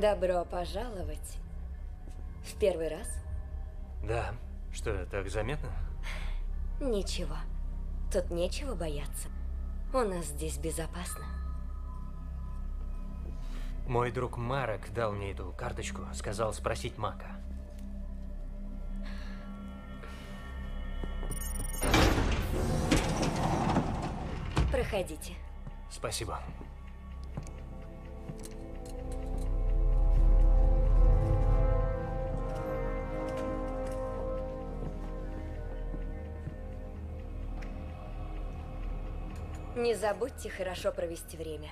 Добро пожаловать. В первый раз? Да. Что, так заметно? Ничего. Тут нечего бояться. У нас здесь безопасно. Мой друг Марок дал мне эту карточку, сказал спросить Мака. Проходите. Спасибо. Не забудьте хорошо провести время.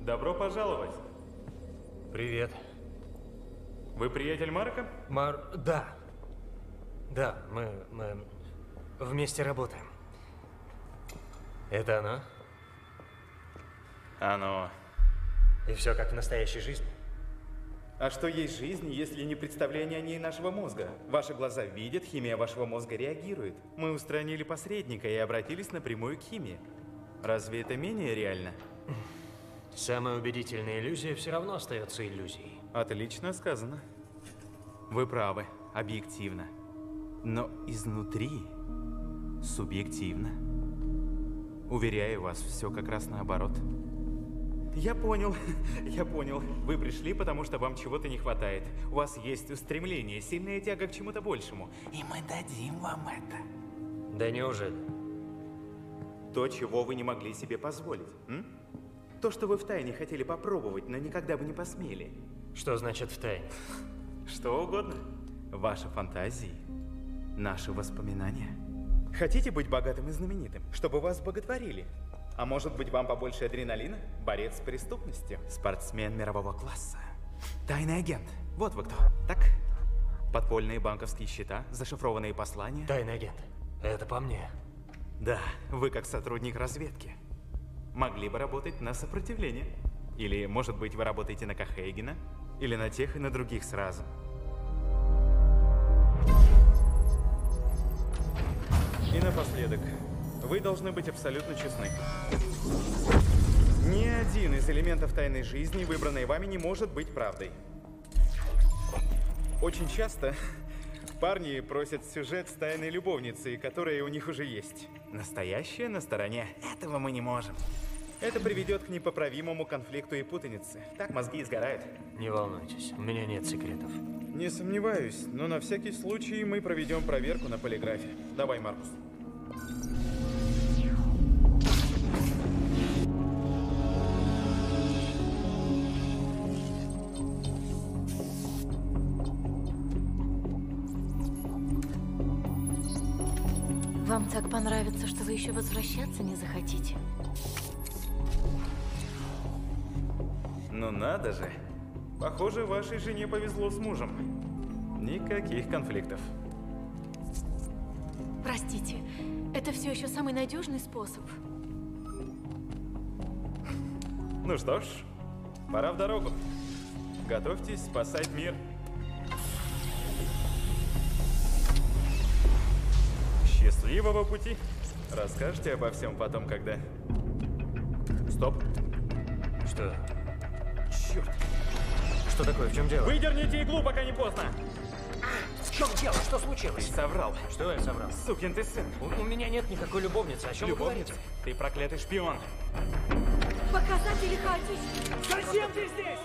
Добро пожаловать. Привет. Вы приятель Марка? Мар... Да. Да, мы... мы вместе работаем. Это оно? Оно. И все как в настоящей жизни? А что есть жизнь, если не представление о ней нашего мозга? Ваши глаза видят, химия вашего мозга реагирует. Мы устранили посредника и обратились напрямую к химии. Разве это менее реально? Самая убедительная иллюзия все равно остается иллюзией. Отлично сказано. Вы правы, объективно. Но изнутри субъективно. Уверяю вас, все как раз наоборот. Я понял, я понял. Вы пришли, потому что вам чего-то не хватает. У вас есть устремление, сильная тяга к чему-то большему. И мы дадим вам это. Да неужели? То, чего вы не могли себе позволить. М? То, что вы втайне хотели попробовать, но никогда бы не посмели. Что значит в тайне? Что угодно. Ваши фантазии, наши воспоминания. Хотите быть богатым и знаменитым, чтобы вас боготворили? А может быть, вам побольше адреналина? Борец с преступностью? Спортсмен мирового класса? Тайный агент? Вот вы кто. Так? Подпольные банковские счета? Зашифрованные послания? Тайный агент. Это по мне. Да, вы как сотрудник разведки. Могли бы работать на сопротивление. Или, может быть, вы работаете на Кахейгена? Или на тех и на других сразу. И напоследок, вы должны быть абсолютно честны. Ни один из элементов тайной жизни, выбранной вами, не может быть правдой. Очень часто парни просят сюжет с тайной любовницей, которая у них уже есть. Настоящая на стороне. Этого мы не можем. Это приведет к непоправимому конфликту и путанице. Так мозги сгорают. Не волнуйтесь, у меня нет секретов. Не сомневаюсь, но на всякий случай мы проведем проверку на полиграфе. Давай, Маркус. Вам так понравится, что вы еще возвращаться не захотите. Ну надо же. Похоже, вашей жене повезло с мужем. Никаких конфликтов. Простите, это все еще самый надежный способ. Ну что ж, пора в дорогу. Готовьтесь спасать мир. Счастливого пути. Расскажете обо всем потом, когда... Стоп. Что? Черт. Что такое? В чем дело? Выдерните иглу, пока не поздно. В чем дело? Что случилось? Соврал. Что я соврал? Сукин ты сын. У, у меня нет никакой любовницы. О чем Любовница? Ты проклятый шпион. Показатели хаотичны. Зачем ты здесь?